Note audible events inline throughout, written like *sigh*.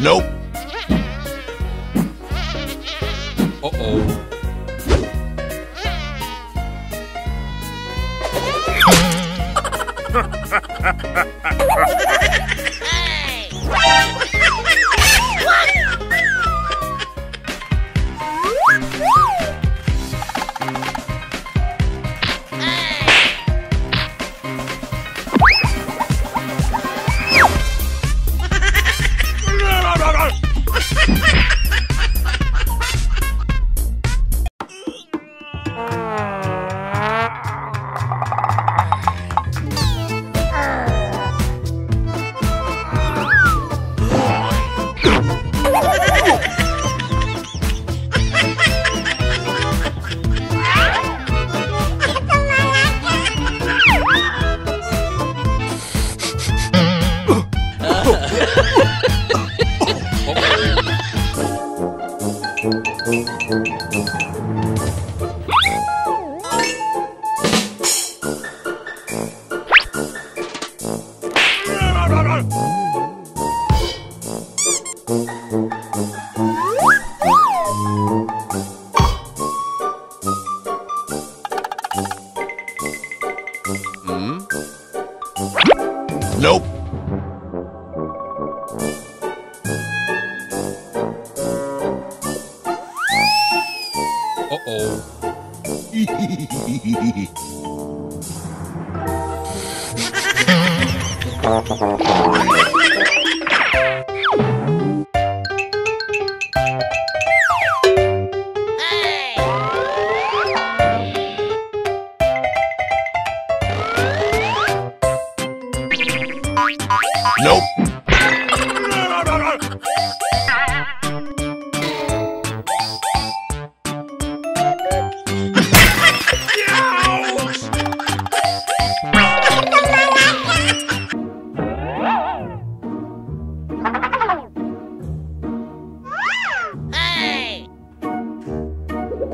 Nope. Uh-oh. *laughs* Nope. Nope. *laughs*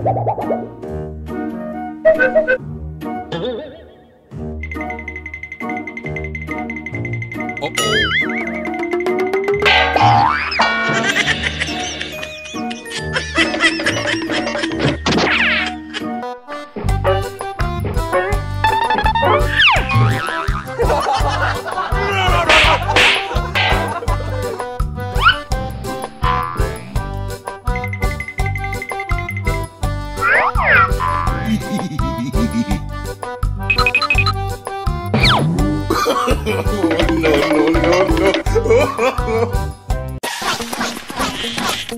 어? Oh!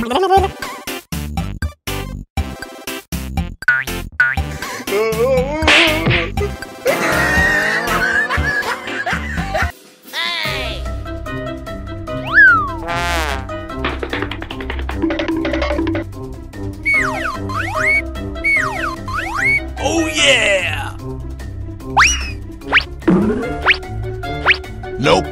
Blablabla Yeah! Nope.